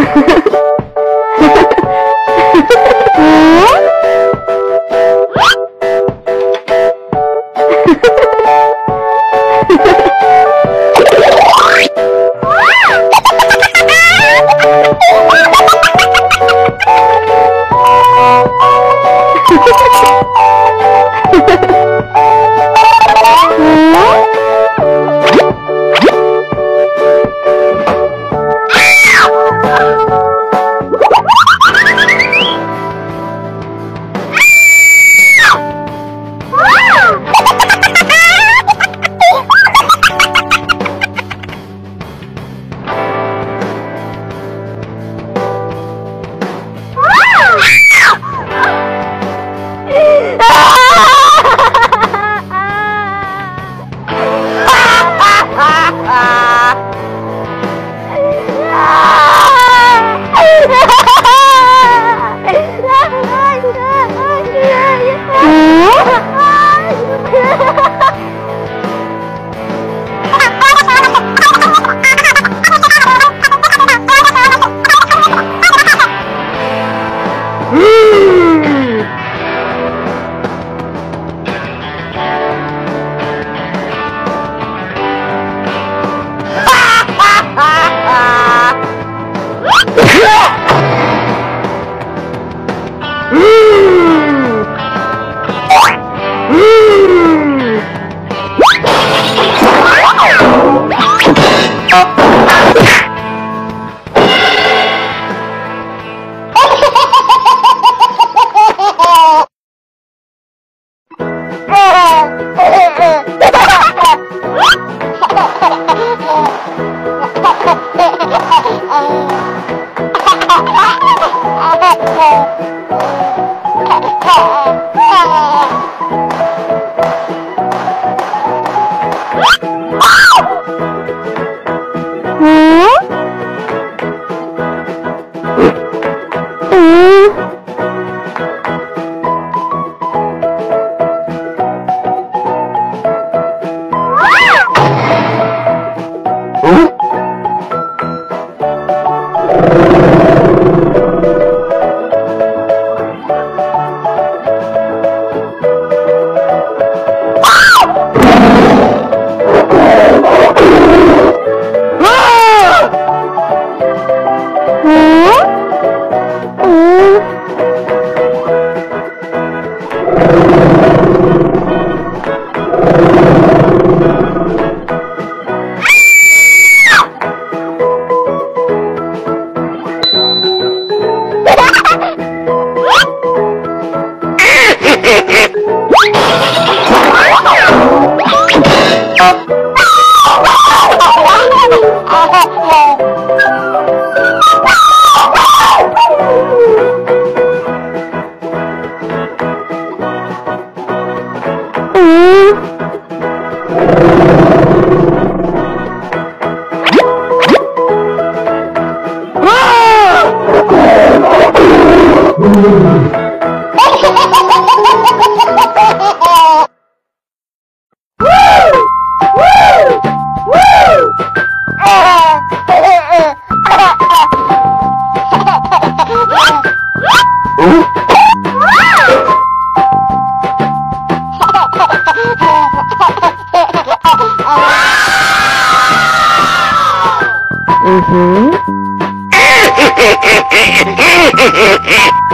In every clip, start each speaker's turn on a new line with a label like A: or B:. A: Ha ha ha! Mm-hmm.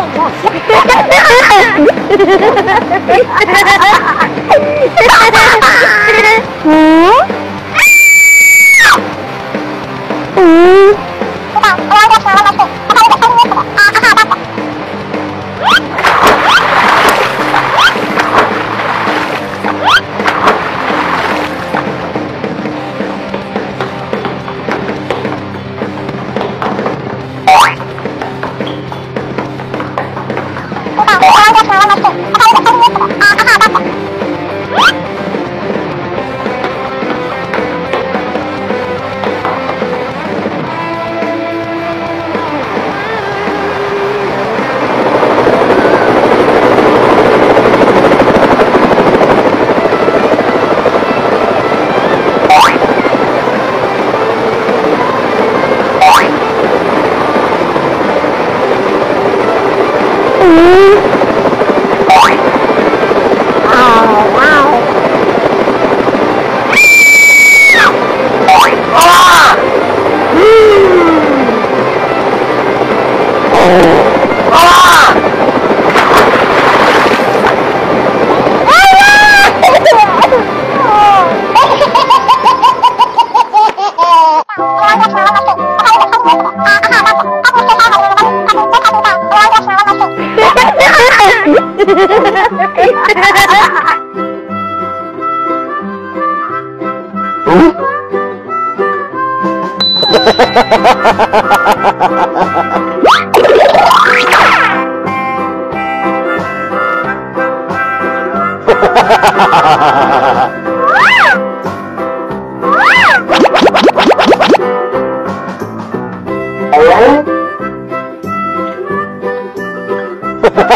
A: 응? 응? Huh?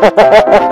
A: ha ha ha ha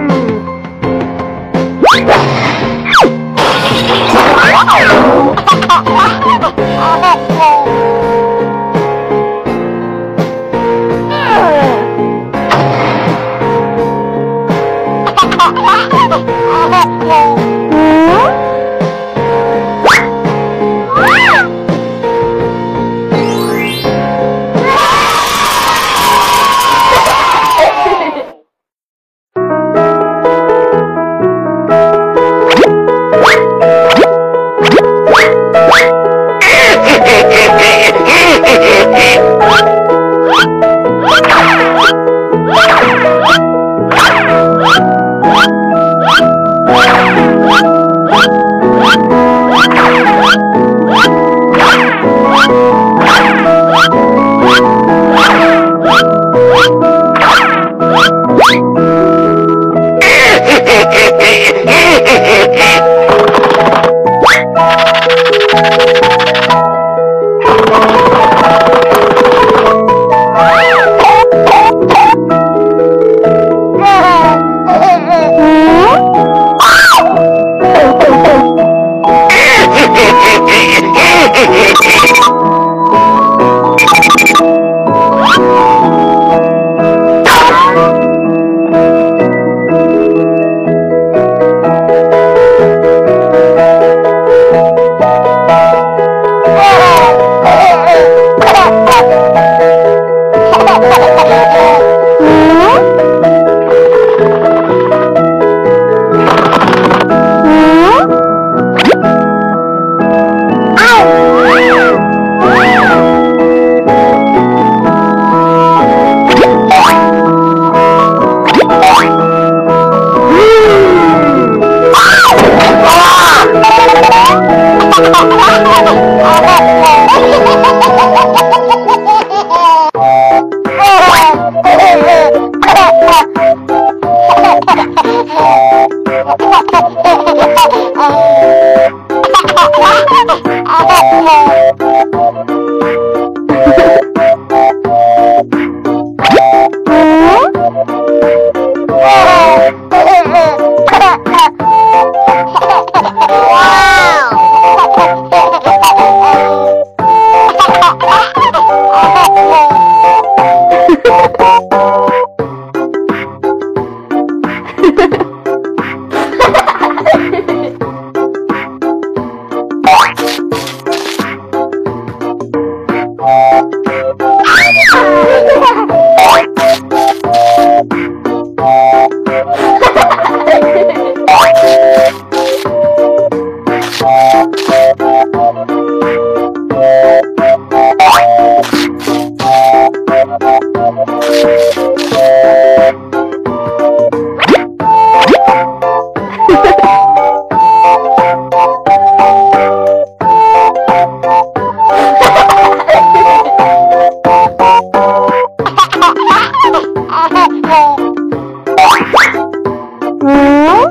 A: 嗯。